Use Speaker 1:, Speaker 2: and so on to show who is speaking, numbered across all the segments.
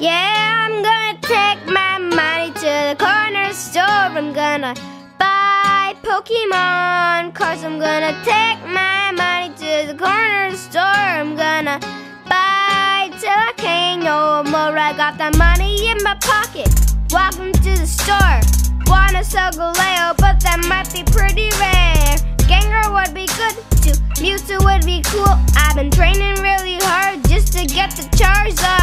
Speaker 1: Yeah, I'm gonna take my money to the corner store. I'm gonna buy Pokemon cards. I'm gonna take my money to the corner store. I'm gonna buy till I can't no more. I got that money in my pocket. Welcome to the store. Wanna Solgaleo, but that might be pretty rare. Gengar would be good too. Mewtwo would be cool. I've been training really hard just to get the Charizard.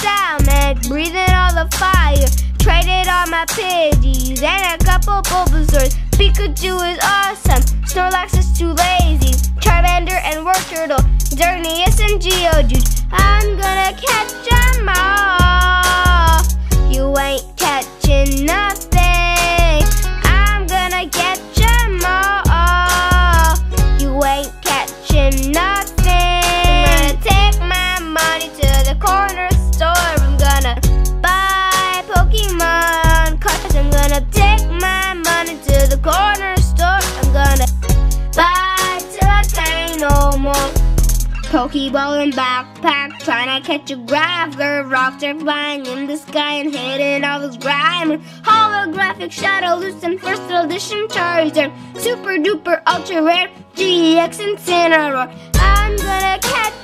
Speaker 1: A Salamence, breathing all the fire. Traded all my Pidgeys and a couple Bulbasaurs. Pikachu is awesome. Snorlax is too lazy. Charmander and Wartortle. Xerneas and Geodude. I'm gonna catch 'em all. You ain't catching nothing. I'm gonna get 'em all. You ain't catching nothing. Pokeball and backpack, trying to catch a Graveler. Rocks are flying in the sky and hitting all those grime. Holographic Shadowless First Edition Charizard. Super duper ultra rare GX and Incineroar. I'm gonna catch